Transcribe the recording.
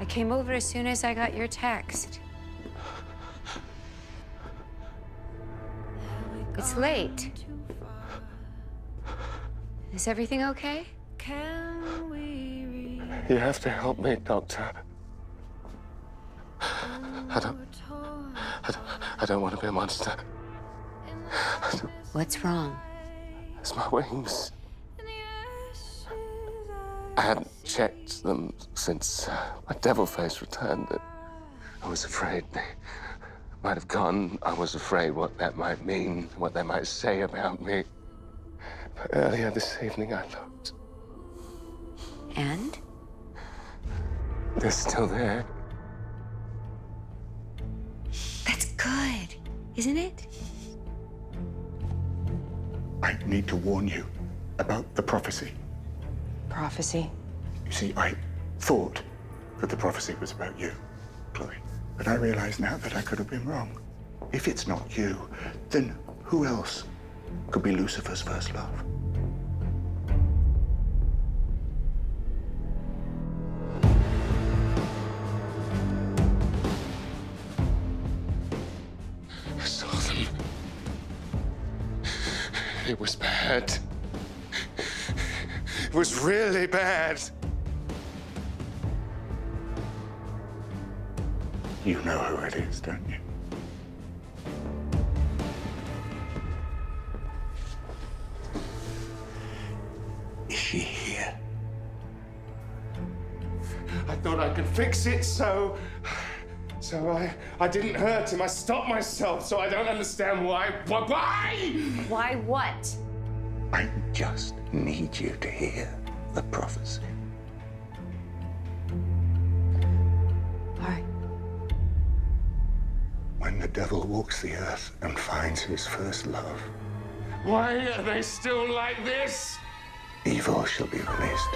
I came over as soon as I got your text. It's late. Is everything okay? You have to help me, Doctor. I don't. I don't, I don't want to be a monster. What's wrong? It's my wings. I hadn't checked them since uh, my devil face returned. I was afraid they might have gone. I was afraid what that might mean, what they might say about me. But earlier this evening, I looked. And? They're still there. That's good, isn't it? I need to warn you about the prophecy. Prophecy? You see, I thought that the prophecy was about you, Chloe. But I realize now that I could have been wrong. If it's not you, then who else could be Lucifer's first love? I saw them. It was bad. Was really bad. You know who it is, don't you? Is she here? I thought I could fix it, so. So I, I didn't hurt him. I stopped myself, so I don't understand. Why? Why? Why what? I just need you to hear the prophecy. All right. When the devil walks the earth and finds his first love, Why are they still like this? evil shall be released.